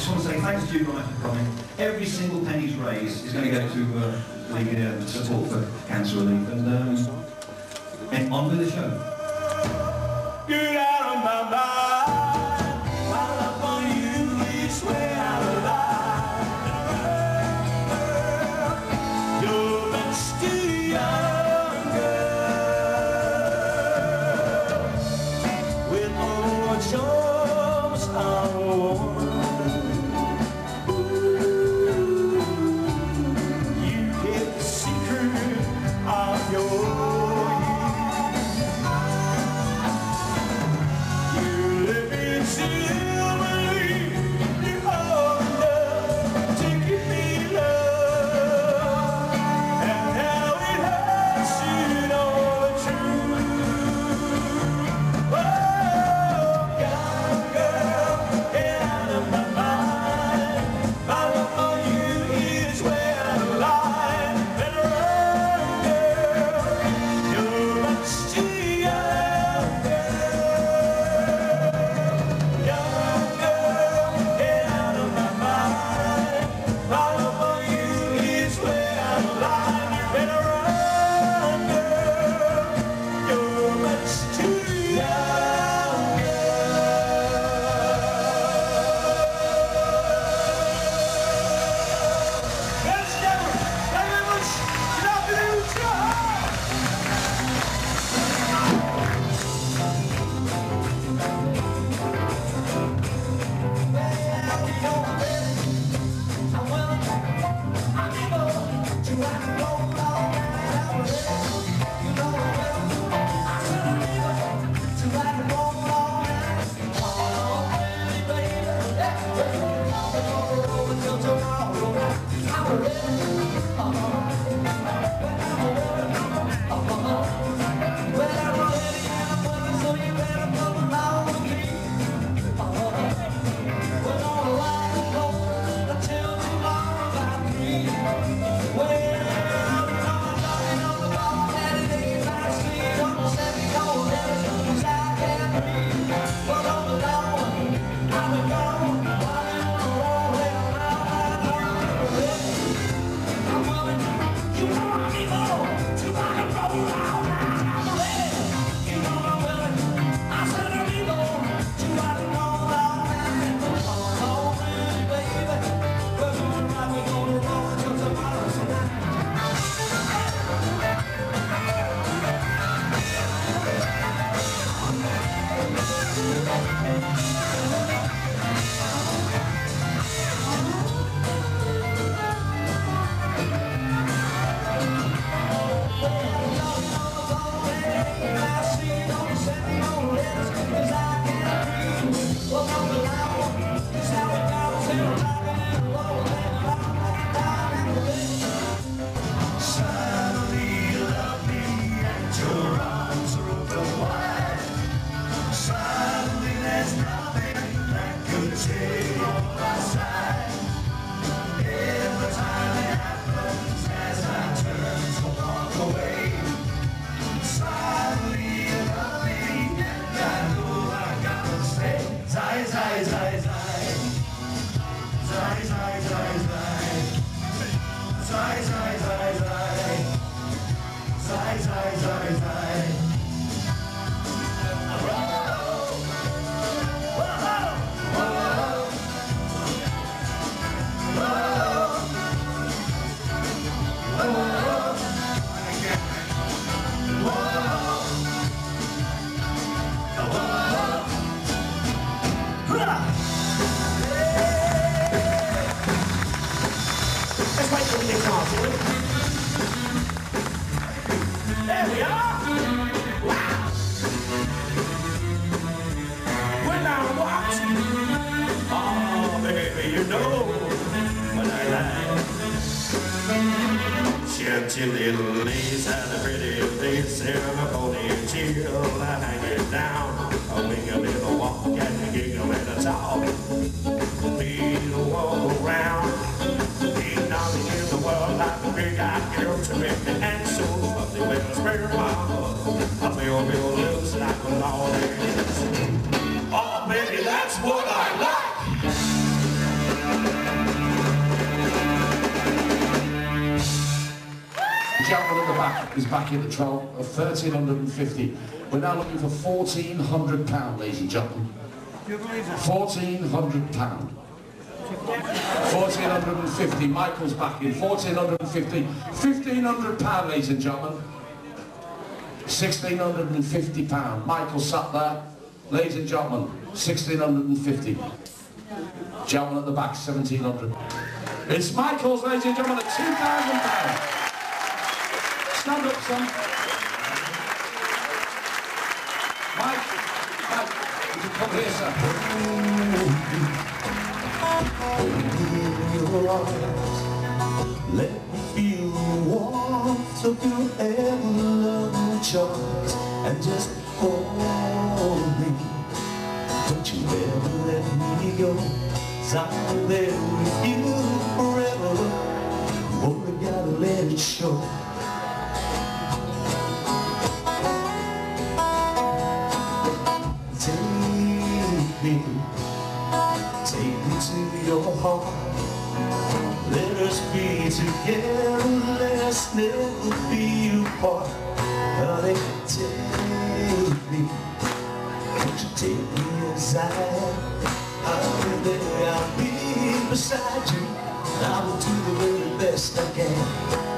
just want to say thanks to you guys for coming. Every single penny's raised is going to go to uh, the uh, support for cancer relief and, um, and on with the show. Good chicken, chili, lilies, and a pretty face, ceremony, chill, I hang it down. Back is back in the trial of 1,350. We're now looking for 1,400 pound, ladies and gentlemen. 1,400 pound. 1,450. Michael's back in. 1,450. 1,500 pound, ladies and gentlemen. 1,650 pound. Michael sat there. Ladies and gentlemen, 1,650. Gentleman at the back, 1,700. It's Michael's, ladies and gentlemen, at 2,000 pound. Stand up, son. Mike, Mike, you come here, sir? Let me feel the warmth of your charms and just hold me. Don't you ever let me go. 'cause I'm there your heart. Let us be together, let us never be apart. Honey, take me, won't you take me inside? I'll be there, I'll be beside you. I will do the very best I can.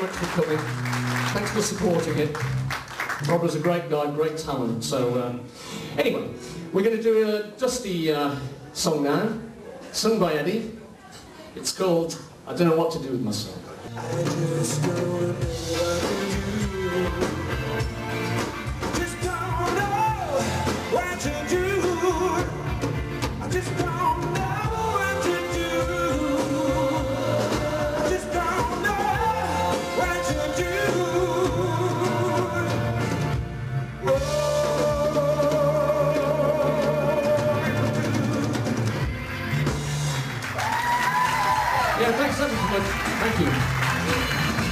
Much for coming. Thanks for supporting it. Rod was a great guy, great talent. So um, anyway, we're going to do a Dusty uh, song now, sung by Eddie. It's called I Don't Know What to Do with Myself. Thank you.